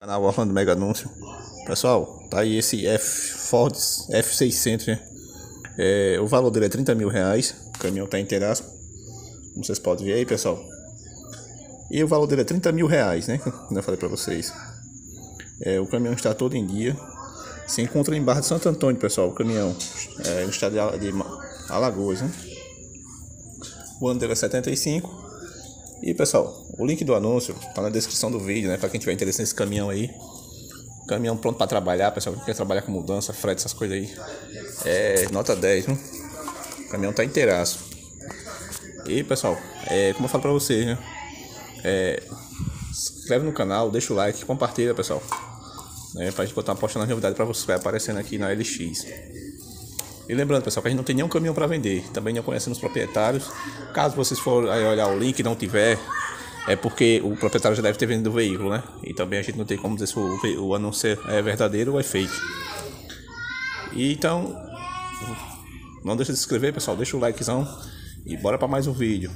Canal Orlando Mega Anúncio. Pessoal, tá aí esse F Ford F600, né? É, o valor dele é 30 mil reais. O caminhão tá inteiraço. Como vocês podem ver aí, pessoal. E o valor dele é 30 mil reais, né? Como eu falei pra vocês. É, o caminhão está todo em dia. Se encontra em Barra de Santo Antônio, pessoal. O caminhão. É, no estado de Alagoas, né? O ano dele é 75. E pessoal, o link do anúncio tá na descrição do vídeo, né? Para quem tiver interesse nesse caminhão aí. Caminhão pronto para trabalhar, pessoal. Quem quer trabalhar com mudança, frete, essas coisas aí. É nota 10, viu? O caminhão tá inteiraço. E pessoal, é, como eu falo pra vocês, né? É, se inscreve no canal, deixa o like, compartilha, pessoal. Né, pra gente botar postando as novidades pra você, vai aparecendo aqui na LX. E lembrando, pessoal, que a gente não tem nenhum caminhão para vender. Também não conhecemos os proprietários. Caso vocês forem olhar o link e não tiver, é porque o proprietário já deve ter vendido o veículo, né? E também a gente não tem como dizer se o, o anúncio é verdadeiro ou é fake. E então, não deixe de se inscrever, pessoal. Deixa o likezão e bora para mais um vídeo.